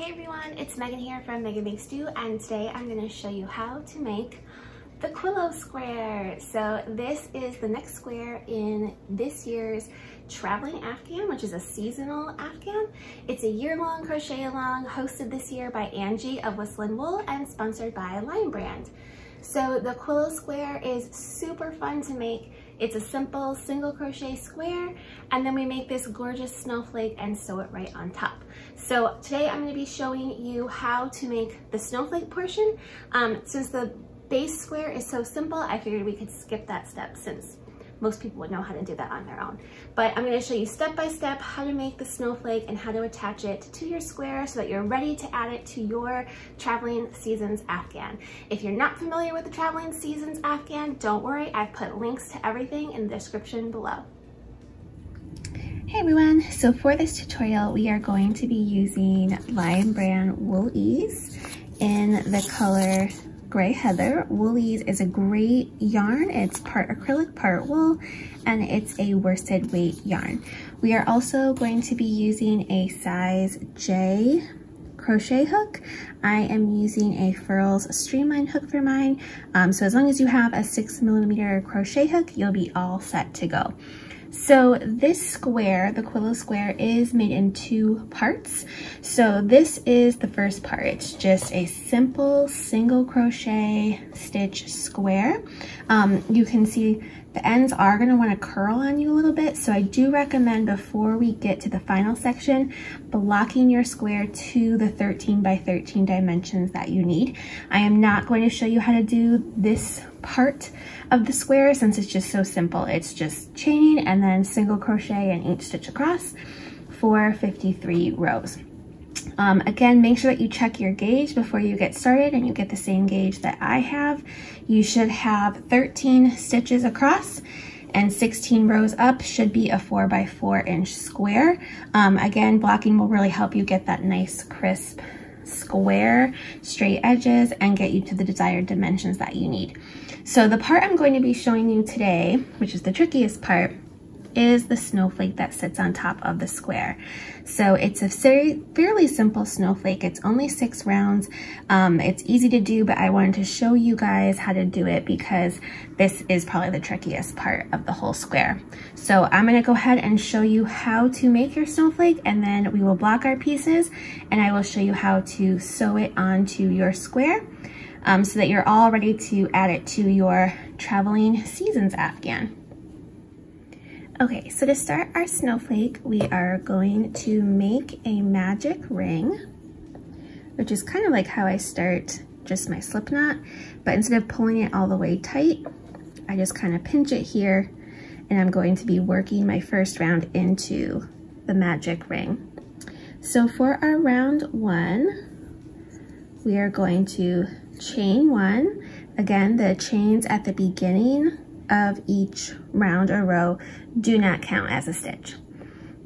Hey everyone, it's Meghan here from Meghan Makes Do and today I'm going to show you how to make the Quilo square. So this is the next square in this year's Traveling Afghan, which is a seasonal Afghan. It's a year-long crochet along hosted this year by Angie of Whistle and Wool and sponsored by Lion Brand. So the Quilo square is super fun to make. It's a simple single crochet square and then we make this gorgeous snowflake and sew it right on top. So today I'm gonna to be showing you how to make the snowflake portion. Um, since the base square is so simple, I figured we could skip that step since most people would know how to do that on their own. But I'm gonna show you step by step how to make the snowflake and how to attach it to your square so that you're ready to add it to your Traveling Seasons Afghan. If you're not familiar with the Traveling Seasons Afghan, don't worry, I've put links to everything in the description below. Hey everyone, so for this tutorial, we are going to be using Lion Brand Wool Ease in the color Gray Heather. Wool-Ease is a great yarn. It's part acrylic, part wool, and it's a worsted weight yarn. We are also going to be using a size J crochet hook. I am using a Furls Streamline hook for mine. Um, so as long as you have a six millimeter crochet hook, you'll be all set to go. So this square, the Quilo square, is made in two parts. So this is the first part. It's just a simple single crochet stitch square. Um, you can see the ends are gonna wanna curl on you a little bit, so I do recommend before we get to the final section, blocking your square to the 13 by 13 dimensions that you need. I am not going to show you how to do this part of the square since it's just so simple. It's just chaining and then single crochet and each stitch across for 53 rows. Um, again, make sure that you check your gauge before you get started and you get the same gauge that I have. You should have 13 stitches across and 16 rows up should be a four by four inch square. Um, again, blocking will really help you get that nice crisp square, straight edges, and get you to the desired dimensions that you need. So the part I'm going to be showing you today, which is the trickiest part, is the snowflake that sits on top of the square. So it's a fairly simple snowflake. It's only six rounds. Um, it's easy to do, but I wanted to show you guys how to do it because this is probably the trickiest part of the whole square. So I'm gonna go ahead and show you how to make your snowflake and then we will block our pieces and I will show you how to sew it onto your square um, so that you're all ready to add it to your traveling seasons Afghan. Okay, so to start our snowflake, we are going to make a magic ring, which is kind of like how I start just my slip knot, but instead of pulling it all the way tight, I just kind of pinch it here, and I'm going to be working my first round into the magic ring. So for our round one, we are going to chain one. Again, the chains at the beginning of each round or row do not count as a stitch.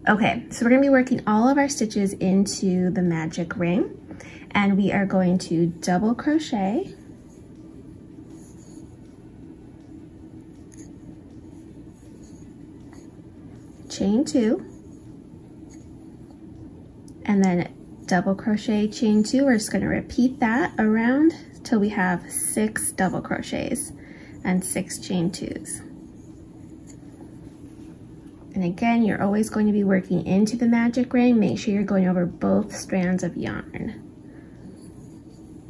Okay, so we're gonna be working all of our stitches into the magic ring and we are going to double crochet chain two and then double crochet chain two we're just going to repeat that around till we have six double crochets and six chain twos. And again, you're always going to be working into the magic ring. Make sure you're going over both strands of yarn.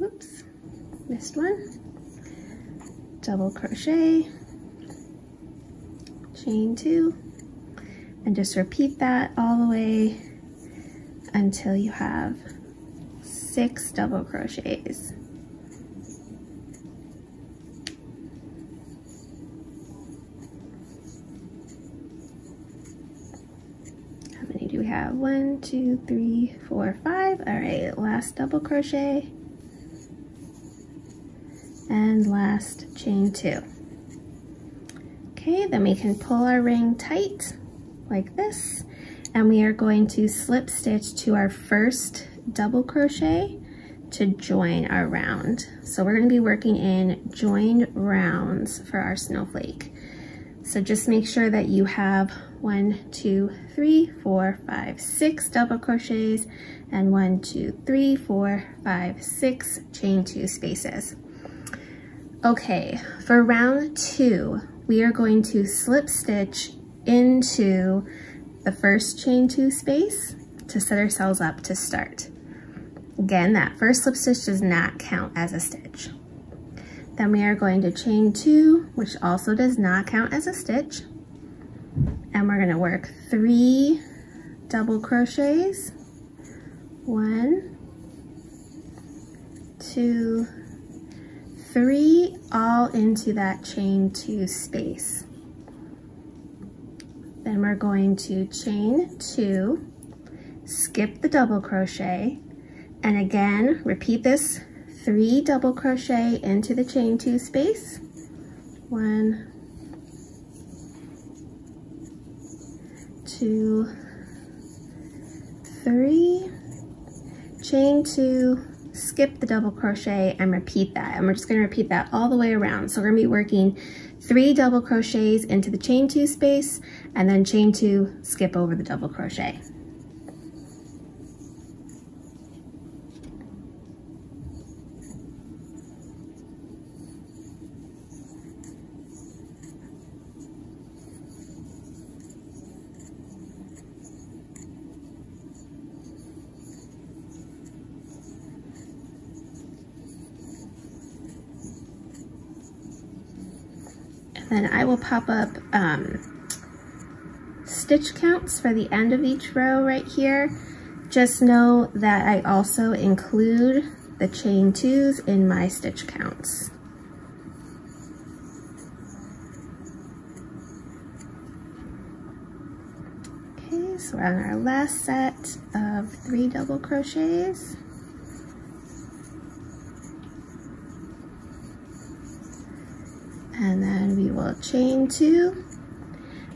Oops, missed one. Double crochet, chain two, and just repeat that all the way until you have six double crochets. Have one, two, three, four, five. All right, last double crochet and last chain two. Okay, then we can pull our ring tight like this and we are going to slip stitch to our first double crochet to join our round. So we're gonna be working in joined rounds for our snowflake. So just make sure that you have one, two, three, four, five, six double crochets and one, two, three, four, five, six chain two spaces. Okay, for round two, we are going to slip stitch into the first chain two space to set ourselves up to start. Again, that first slip stitch does not count as a stitch. Then we are going to chain two, which also does not count as a stitch. And we're gonna work three double crochets. One, two, three, all into that chain two space. Then we're going to chain two, skip the double crochet, and again, repeat this three double crochet into the chain two space. One, two, three, chain two, skip the double crochet and repeat that. And we're just gonna repeat that all the way around. So we're gonna be working three double crochets into the chain two space and then chain two, skip over the double crochet. Then I will pop up um, stitch counts for the end of each row right here. Just know that I also include the chain twos in my stitch counts. Okay, so we're on our last set of three double crochets. and then we will chain two.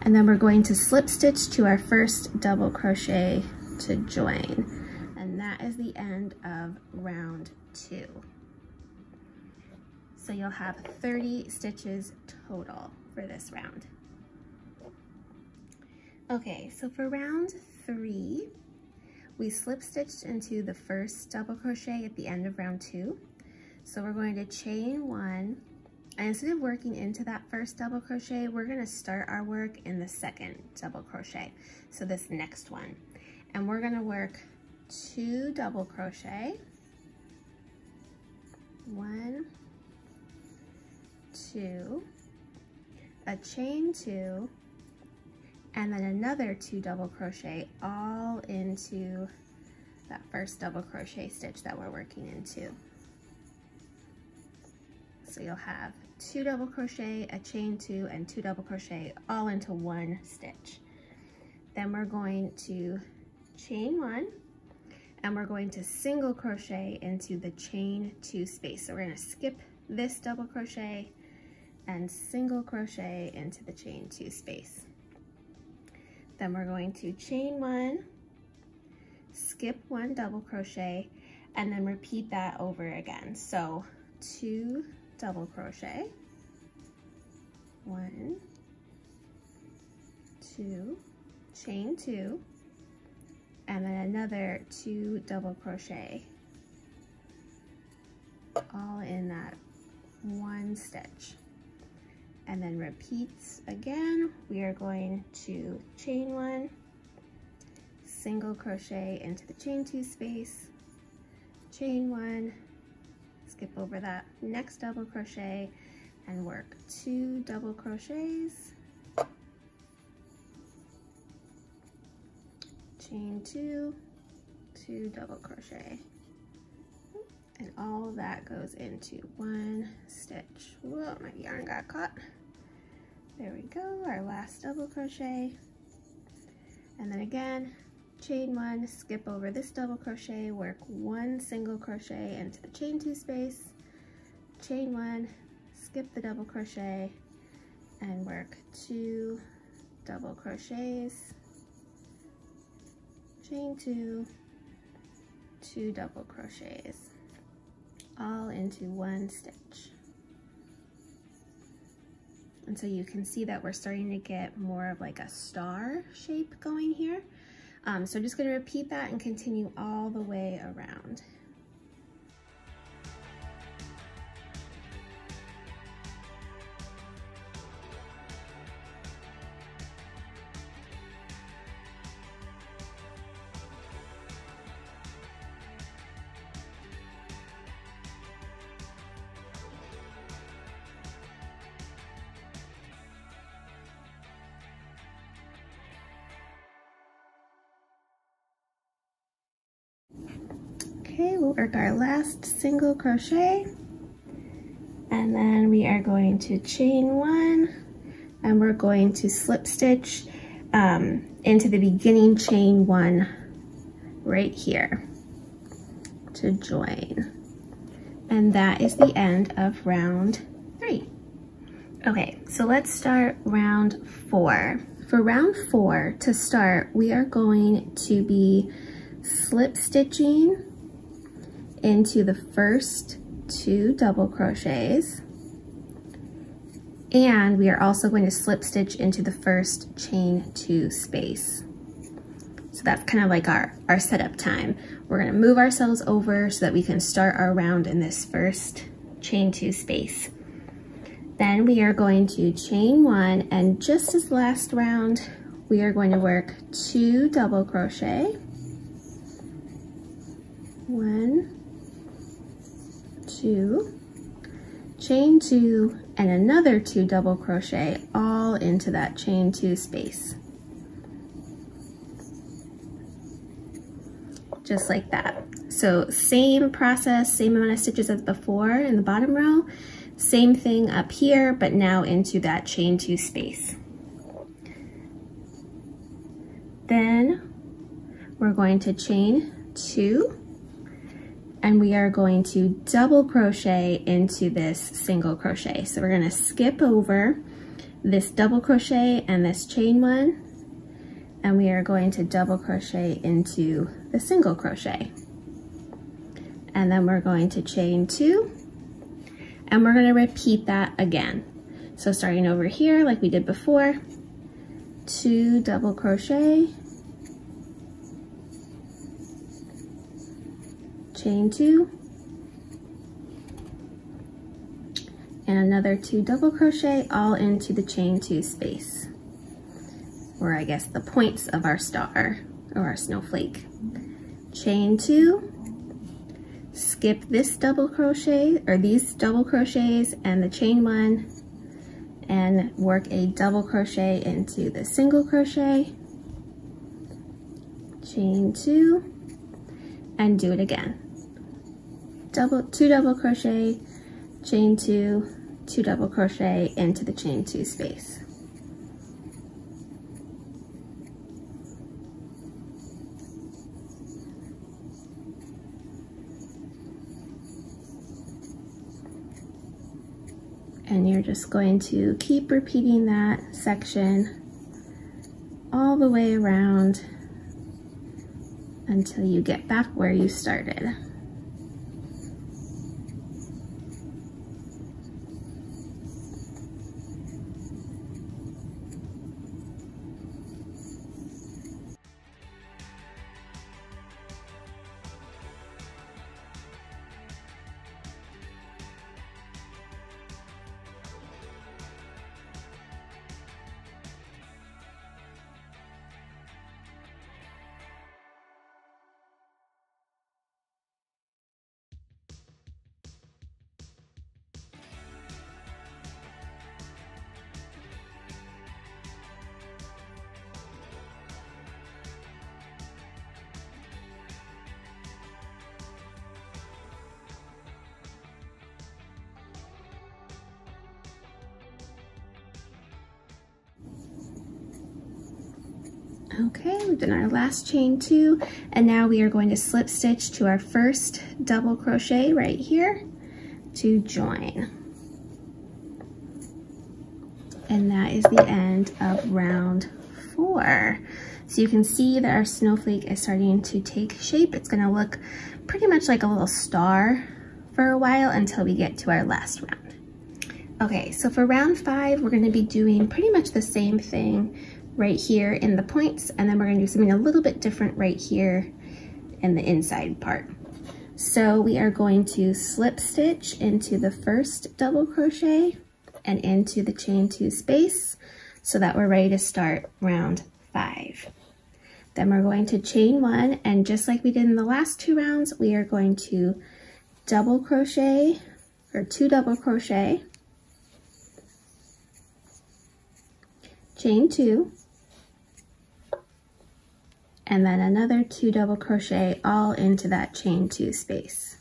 And then we're going to slip stitch to our first double crochet to join. And that is the end of round two. So you'll have 30 stitches total for this round. Okay so for round three we slip stitched into the first double crochet at the end of round two. So we're going to chain one and instead of working into that first double crochet, we're gonna start our work in the second double crochet. So this next one. And we're gonna work two double crochet, one, two, a chain two, and then another two double crochet all into that first double crochet stitch that we're working into. So you'll have two double crochet, a chain two, and two double crochet all into one stitch. Then we're going to chain one, and we're going to single crochet into the chain two space. So we're gonna skip this double crochet and single crochet into the chain two space. Then we're going to chain one, skip one double crochet, and then repeat that over again. So two double crochet. One, two, chain two, and then another two double crochet. All in that one stitch. And then repeats again. We are going to chain one single crochet into the chain two space chain one skip over that next double crochet and work two double crochets. Chain two two double crochet. And all that goes into one stitch. Whoa my yarn got caught. There we go our last double crochet. And then again chain one, skip over this double crochet, work one single crochet into the chain two space, chain one, skip the double crochet, and work two double crochets, chain two, two double crochets, all into one stitch. And so you can see that we're starting to get more of like a star shape going here. Um, so I'm just gonna repeat that and continue all the way around. Work our last single crochet and then we are going to chain one and we're going to slip stitch um, into the beginning chain one right here to join. And that is the end of round three. Okay, so let's start round four. For round four, to start, we are going to be slip stitching into the first two double crochets and we are also going to slip stitch into the first chain two space. So that's kind of like our, our setup time. We're gonna move ourselves over so that we can start our round in this first chain two space. Then we are going to chain one and just as last round, we are going to work two double crochet. One, two, chain two, and another two double crochet all into that chain two space. Just like that. So same process, same amount of stitches as before in the bottom row, same thing up here, but now into that chain two space. Then we're going to chain two, and we are going to double crochet into this single crochet. So we're gonna skip over this double crochet and this chain one, and we are going to double crochet into the single crochet. And then we're going to chain two, and we're gonna repeat that again. So starting over here, like we did before, two double crochet, chain two, and another two double crochet all into the chain two space, or I guess the points of our star or our snowflake. Chain two, skip this double crochet or these double crochets and the chain one. And work a double crochet into the single crochet, chain two, and do it again double, two double crochet, chain two, two double crochet into the chain two space. And you're just going to keep repeating that section all the way around until you get back where you started. Okay, we've done our last chain two, and now we are going to slip stitch to our first double crochet right here to join. And that is the end of round four. So you can see that our snowflake is starting to take shape. It's gonna look pretty much like a little star for a while until we get to our last round. Okay, so for round five, we're gonna be doing pretty much the same thing right here in the points, and then we're gonna do something a little bit different right here in the inside part. So we are going to slip stitch into the first double crochet and into the chain two space so that we're ready to start round five. Then we're going to chain one, and just like we did in the last two rounds, we are going to double crochet or two double crochet chain two, and then another two double crochet all into that chain two space.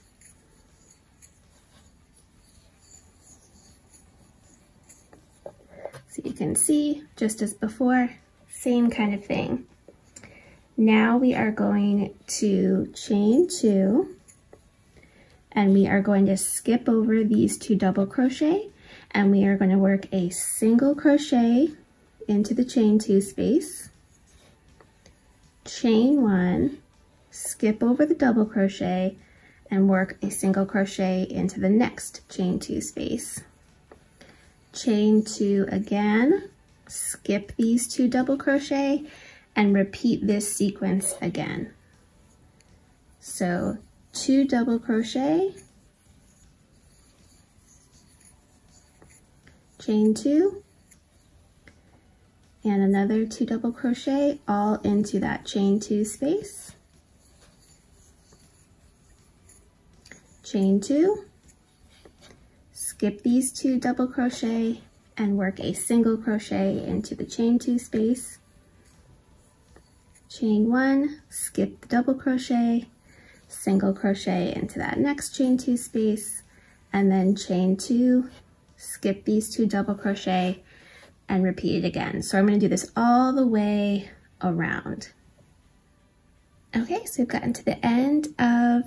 So you can see, just as before, same kind of thing. Now we are going to chain two, and we are going to skip over these two double crochet, and we are going to work a single crochet into the chain two space, chain one, skip over the double crochet, and work a single crochet into the next chain two space. Chain two again, skip these two double crochet, and repeat this sequence again. So two double crochet, chain two, and another two double crochet all into that chain two space. Chain two, skip these two double crochet and work a single crochet into the chain two space. Chain one, skip the double crochet, single crochet into that next chain two space, and then chain two, skip these two double crochet and repeat it again. So I'm gonna do this all the way around. Okay, so we've gotten to the end of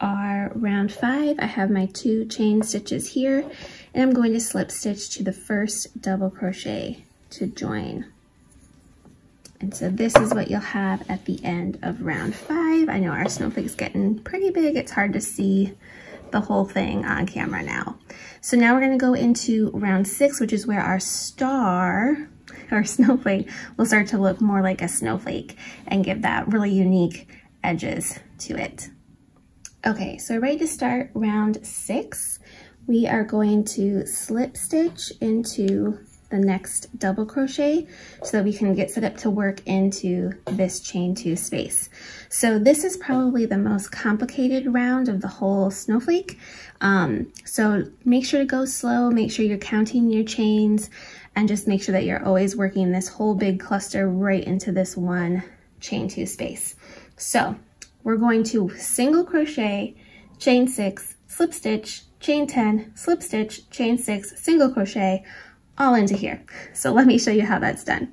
our round five. I have my two chain stitches here and I'm going to slip stitch to the first double crochet to join. And so this is what you'll have at the end of round five. I know our snowflake's getting pretty big. It's hard to see the whole thing on camera now. So now we're gonna go into round six, which is where our star, our snowflake, will start to look more like a snowflake and give that really unique edges to it. Okay, so ready to start round six. We are going to slip stitch into the next double crochet so that we can get set up to work into this chain two space. So this is probably the most complicated round of the whole snowflake. Um, so make sure to go slow, make sure you're counting your chains and just make sure that you're always working this whole big cluster right into this one chain two space. So we're going to single crochet, chain six, slip stitch, chain 10, slip stitch, chain six, single crochet, all into here. So let me show you how that's done.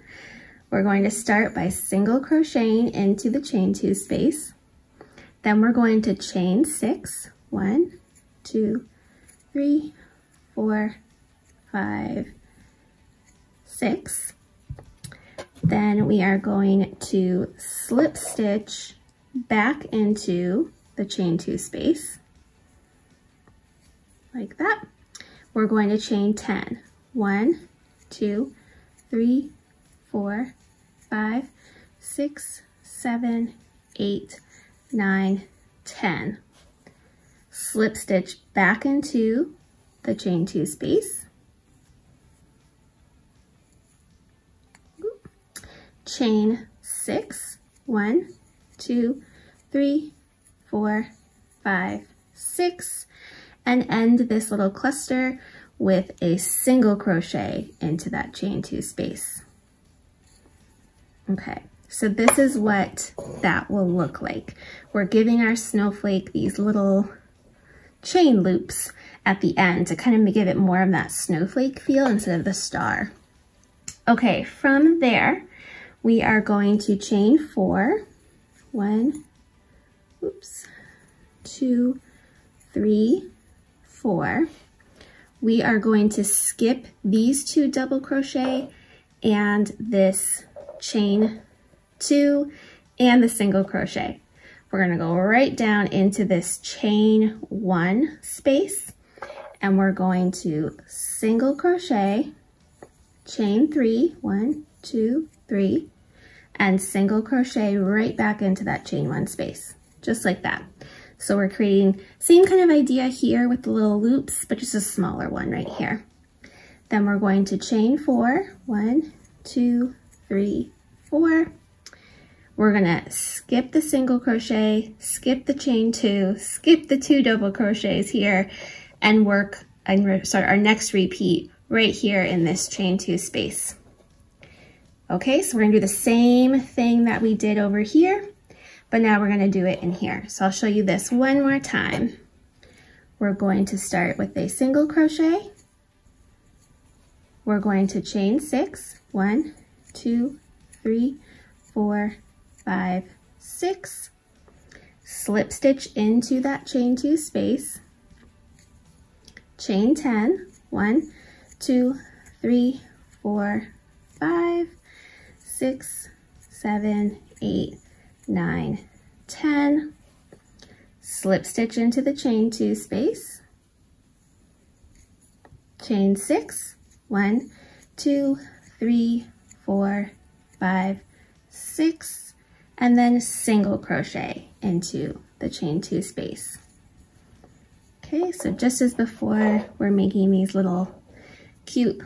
We're going to start by single crocheting into the chain two space. Then we're going to chain six. One, two, three, four, five, six. Then we are going to slip stitch back into the chain two space like that. We're going to chain 10. One, two, three, four, five, six, seven, eight, nine, ten. Slip stitch back into the chain two space. Chain six, one, two, three, four, five, six, and end this little cluster with a single crochet into that chain two space. Okay, so this is what that will look like. We're giving our snowflake these little chain loops at the end to kind of give it more of that snowflake feel instead of the star. Okay, from there, we are going to chain four. One, oops, two, three, four we are going to skip these two double crochet and this chain two and the single crochet. We're gonna go right down into this chain one space and we're going to single crochet, chain three, one, two, three, and single crochet right back into that chain one space, just like that. So we're creating same kind of idea here with the little loops, but just a smaller one right here. Then we're going to chain four, one, two, three, four. We're gonna skip the single crochet, skip the chain two, skip the two double crochets here, and work and start our next repeat right here in this chain two space. Okay, so we're gonna do the same thing that we did over here, but now we're gonna do it in here. So I'll show you this one more time. We're going to start with a single crochet. We're going to chain six, one, two, three, four, five, six. Slip stitch into that chain two space. Chain 10, one, two, three, four, five, six, seven, eight, nine, 10. Slip stitch into the chain two space. Chain six, one, two, three, four, five, six, and then single crochet into the chain two space. Okay, so just as before, we're making these little cute,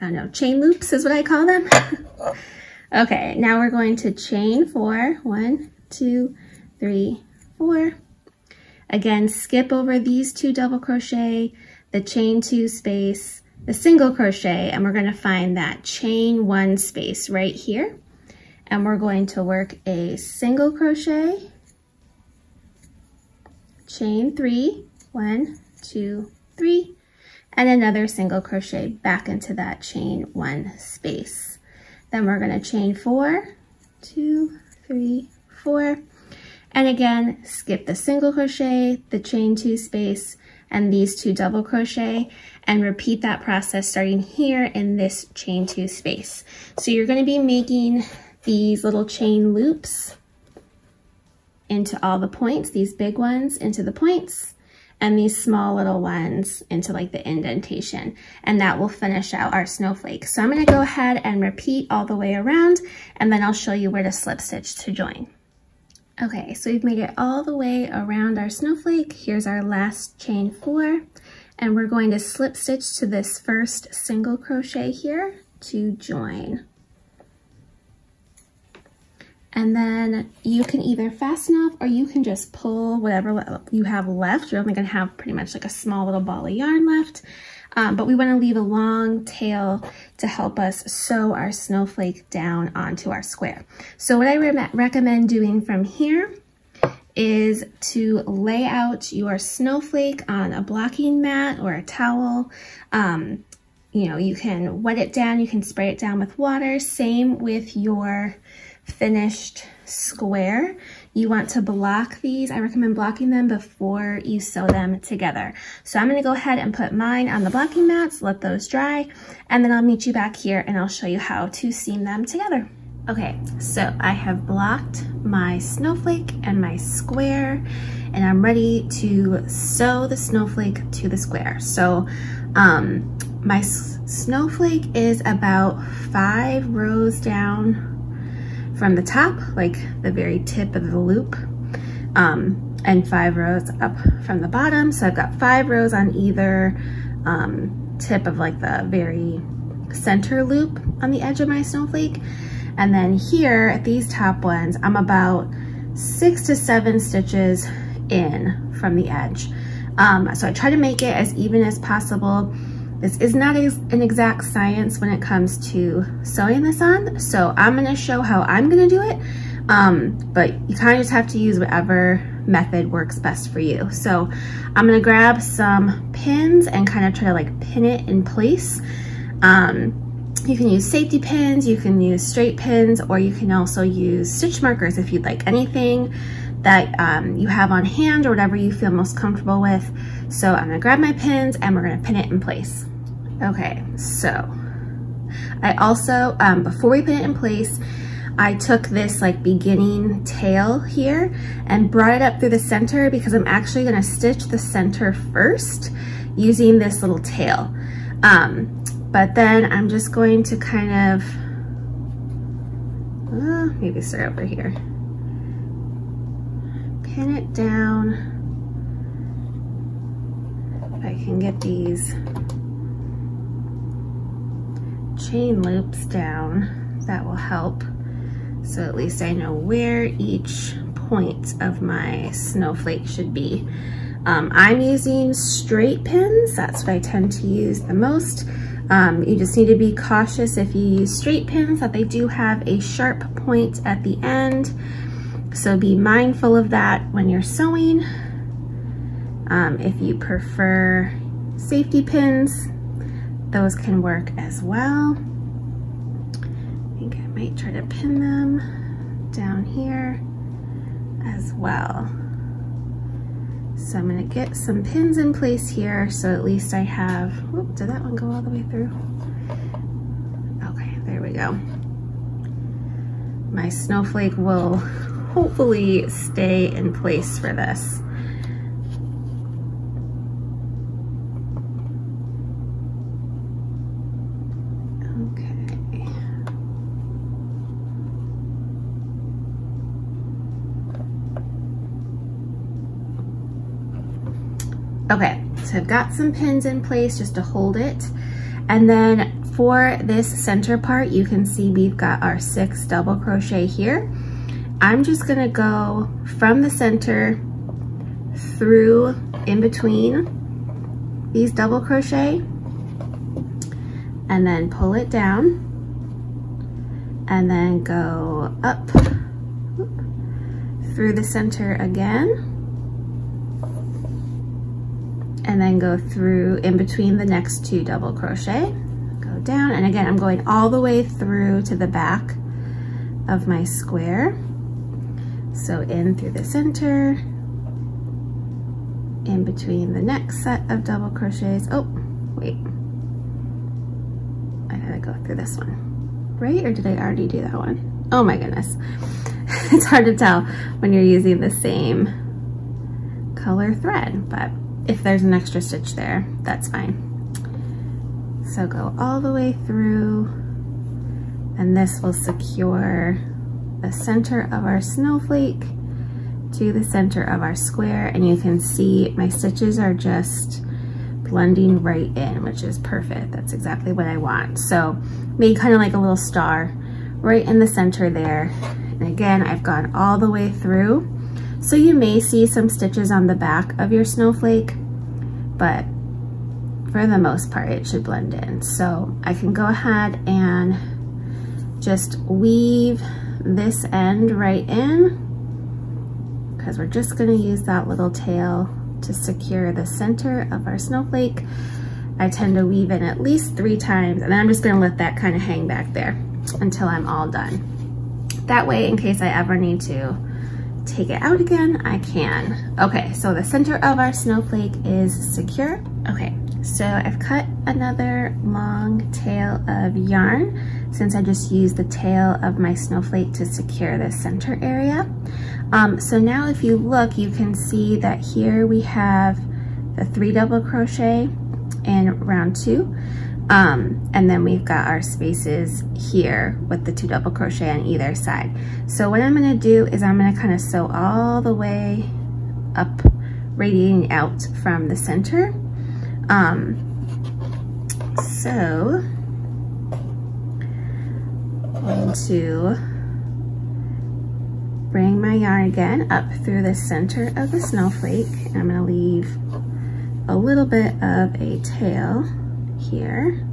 I don't know, chain loops is what I call them. okay, now we're going to chain four. One, two, three, four. Again, skip over these two double crochet, the chain two space, the single crochet, and we're gonna find that chain one space right here. And we're going to work a single crochet, chain three, one, two, three, and another single crochet back into that chain one space. Then we're gonna chain four, two, three, four, and again, skip the single crochet, the chain two space, and these two double crochet, and repeat that process starting here in this chain two space. So you're gonna be making these little chain loops into all the points, these big ones into the points, and these small little ones into like the indentation. And that will finish out our snowflake. So I'm gonna go ahead and repeat all the way around and then I'll show you where to slip stitch to join. Okay, so we've made it all the way around our snowflake. Here's our last chain four, and we're going to slip stitch to this first single crochet here to join. And then you can either fasten off or you can just pull whatever you have left. You're only gonna have pretty much like a small little ball of yarn left. Um, but we wanna leave a long tail to help us sew our snowflake down onto our square. So what I re recommend doing from here is to lay out your snowflake on a blocking mat or a towel. Um, you know, you can wet it down, you can spray it down with water. Same with your finished square. You want to block these. I recommend blocking them before you sew them together. So I'm gonna go ahead and put mine on the blocking mats, let those dry, and then I'll meet you back here and I'll show you how to seam them together. Okay, so I have blocked my snowflake and my square and I'm ready to sew the snowflake to the square. So um, my snowflake is about five rows down from the top, like the very tip of the loop, um, and five rows up from the bottom. So I've got five rows on either um, tip of like the very center loop on the edge of my snowflake. And then here at these top ones, I'm about six to seven stitches in from the edge. Um, so I try to make it as even as possible. This is not an exact science when it comes to sewing this on, so I'm gonna show how I'm gonna do it, um, but you kind of just have to use whatever method works best for you. So I'm gonna grab some pins and kind of try to like pin it in place. Um, you can use safety pins, you can use straight pins, or you can also use stitch markers if you'd like anything that um, you have on hand or whatever you feel most comfortable with. So I'm gonna grab my pins and we're gonna pin it in place. Okay, so I also, um, before we put it in place, I took this like beginning tail here and brought it up through the center because I'm actually gonna stitch the center first using this little tail. Um, but then I'm just going to kind of, uh, maybe start over here. Pin it down. If I can get these chain loops down, that will help. So at least I know where each point of my snowflake should be. Um, I'm using straight pins. That's what I tend to use the most. Um, you just need to be cautious if you use straight pins that they do have a sharp point at the end. So be mindful of that when you're sewing. Um, if you prefer safety pins, those can work as well. I think I might try to pin them down here as well. So I'm gonna get some pins in place here so at least I have, whoop, did that one go all the way through? Okay, there we go. My snowflake will hopefully stay in place for this. Okay, so I've got some pins in place just to hold it. And then for this center part, you can see we've got our six double crochet here. I'm just gonna go from the center through in between these double crochet and then pull it down and then go up through the center again and then go through in between the next two double crochet. Go down and again I'm going all the way through to the back of my square. So in through the center in between the next set of double crochets. Oh wait. I gotta go through this one. Right or did I already do that one? Oh my goodness. It's hard to tell when you're using the same color thread but if there's an extra stitch there, that's fine. So go all the way through and this will secure the center of our snowflake to the center of our square and you can see my stitches are just blending right in, which is perfect. That's exactly what I want. So made kind of like a little star right in the center there. And again, I've gone all the way through. So you may see some stitches on the back of your snowflake, but for the most part, it should blend in. So I can go ahead and just weave this end right in because we're just gonna use that little tail to secure the center of our snowflake. I tend to weave in at least three times and then I'm just gonna let that kind of hang back there until I'm all done. That way, in case I ever need to take it out again, I can. Okay, so the center of our snowflake is secure. Okay, so I've cut another long tail of yarn since I just used the tail of my snowflake to secure the center area. Um, so now if you look, you can see that here we have the three double crochet in round two. Um, and then we've got our spaces here with the two double crochet on either side. So what I'm gonna do is I'm gonna kind of sew all the way up, radiating out from the center. Um, so, I'm going to bring my yarn again up through the center of the snowflake. I'm gonna leave a little bit of a tail here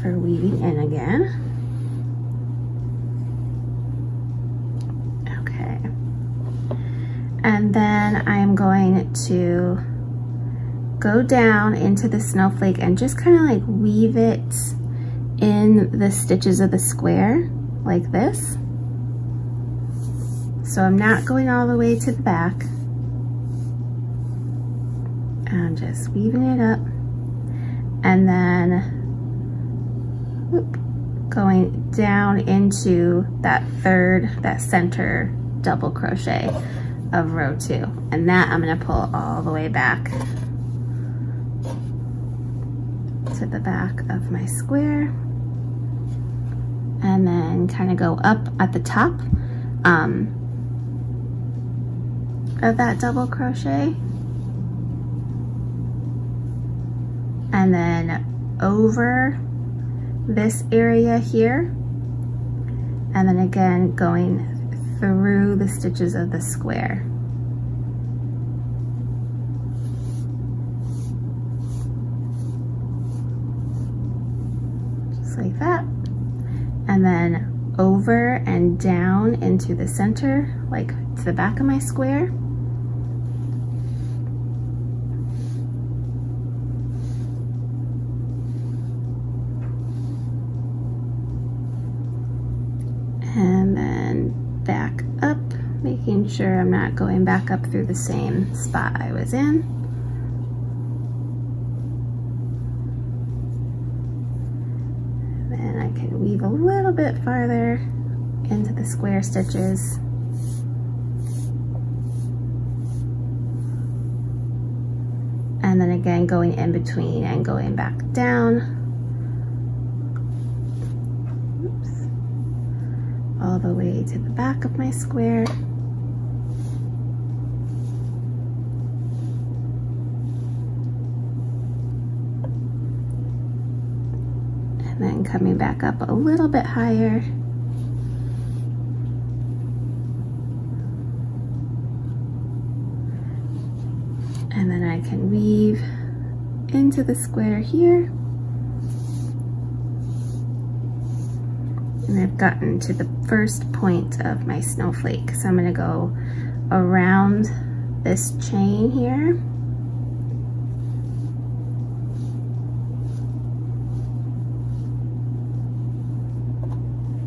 for weaving in again. Okay. And then I'm going to go down into the snowflake and just kind of like weave it in the stitches of the square like this. So I'm not going all the way to the back. I'm just weaving it up and then going down into that third, that center double crochet of row two. And that I'm gonna pull all the way back to the back of my square. And then kind of go up at the top um, of that double crochet. And then over this area here. And then again, going through the stitches of the square. Just like that. And then over and down into the center, like to the back of my square. and then back up, making sure I'm not going back up through the same spot I was in. Then I can weave a little bit farther into the square stitches. And then again, going in between and going back down. all the way to the back of my square. And then coming back up a little bit higher. And then I can weave into the square here. and I've gotten to the first point of my snowflake. So I'm gonna go around this chain here.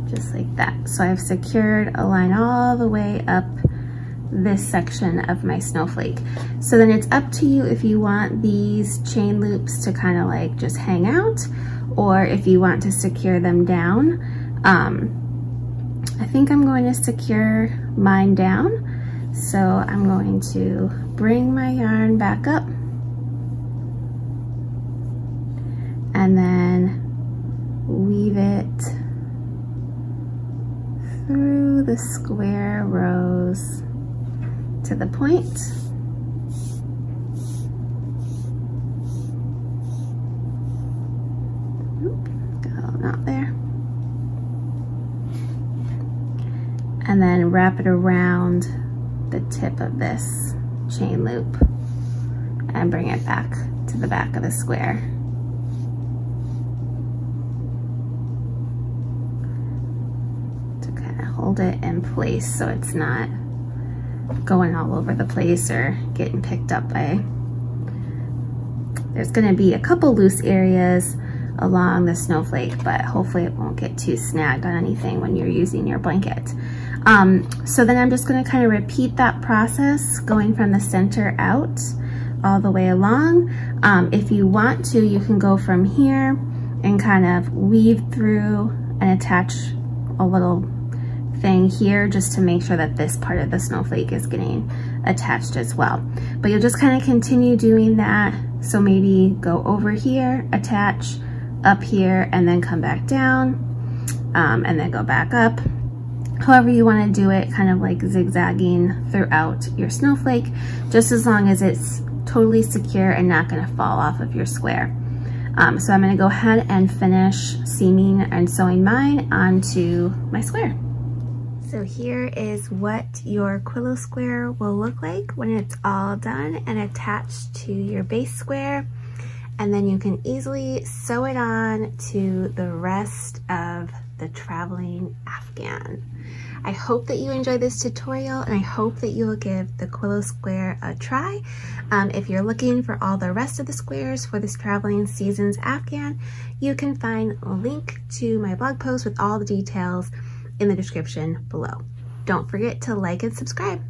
Just like that. So I've secured a line all the way up this section of my snowflake. So then it's up to you if you want these chain loops to kind of like just hang out or if you want to secure them down. Um, I think I'm going to secure mine down. So I'm going to bring my yarn back up and then weave it through the square rows to the point. Oop, there. and then wrap it around the tip of this chain loop and bring it back to the back of the square. To kind of hold it in place so it's not going all over the place or getting picked up by there's going to be a couple loose areas along the snowflake, but hopefully it won't get too snagged on anything when you're using your blanket. Um, so then I'm just gonna kind of repeat that process going from the center out all the way along. Um, if you want to, you can go from here and kind of weave through and attach a little thing here just to make sure that this part of the snowflake is getting attached as well. But you'll just kind of continue doing that. So maybe go over here, attach up here, and then come back down, um, and then go back up however you want to do it, kind of like zigzagging throughout your snowflake, just as long as it's totally secure and not going to fall off of your square. Um, so I'm going to go ahead and finish seaming and sewing mine onto my square. So here is what your Quilo square will look like when it's all done and attached to your base square. And then you can easily sew it on to the rest of the traveling Afghan. I hope that you enjoy this tutorial and I hope that you will give the Quilo square a try. Um, if you're looking for all the rest of the squares for this traveling seasons Afghan, you can find a link to my blog post with all the details in the description below. Don't forget to like and subscribe.